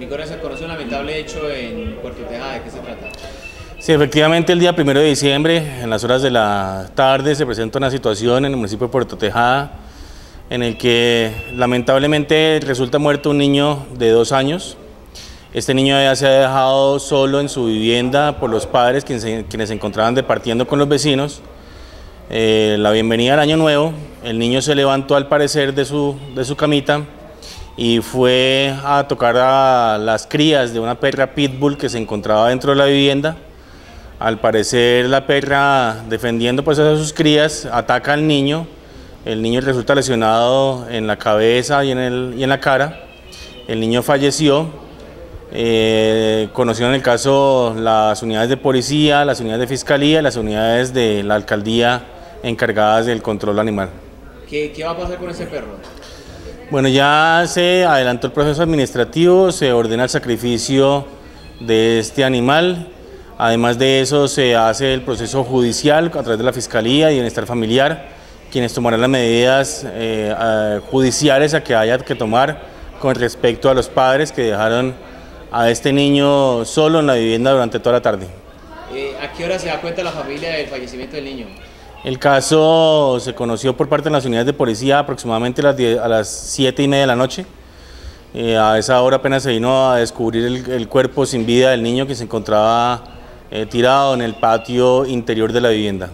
Vigora, se conoce un lamentable hecho en Puerto Tejada, ¿de qué se trata? Sí, efectivamente el día primero de diciembre, en las horas de la tarde, se presenta una situación en el municipio de Puerto Tejada en el que lamentablemente resulta muerto un niño de dos años. Este niño ya se ha dejado solo en su vivienda por los padres quienes se, quienes se encontraban departiendo con los vecinos. Eh, la bienvenida al año nuevo, el niño se levantó al parecer de su, de su camita y fue a tocar a las crías de una perra pitbull que se encontraba dentro de la vivienda. Al parecer la perra defendiendo pues a sus crías ataca al niño, el niño resulta lesionado en la cabeza y en, el, y en la cara, el niño falleció, eh, conocieron el caso las unidades de policía, las unidades de fiscalía, las unidades de la alcaldía encargadas del control animal. ¿Qué, qué va a pasar con ese perro? Bueno, ya se adelantó el proceso administrativo, se ordena el sacrificio de este animal. Además de eso, se hace el proceso judicial a través de la Fiscalía y Bienestar Familiar, quienes tomarán las medidas eh, judiciales a que haya que tomar con respecto a los padres que dejaron a este niño solo en la vivienda durante toda la tarde. Eh, ¿A qué hora se da cuenta la familia del fallecimiento del niño? El caso se conoció por parte de las unidades de policía aproximadamente a las, 10, a las 7 y media de la noche. Eh, a esa hora apenas se vino a descubrir el, el cuerpo sin vida del niño que se encontraba eh, tirado en el patio interior de la vivienda.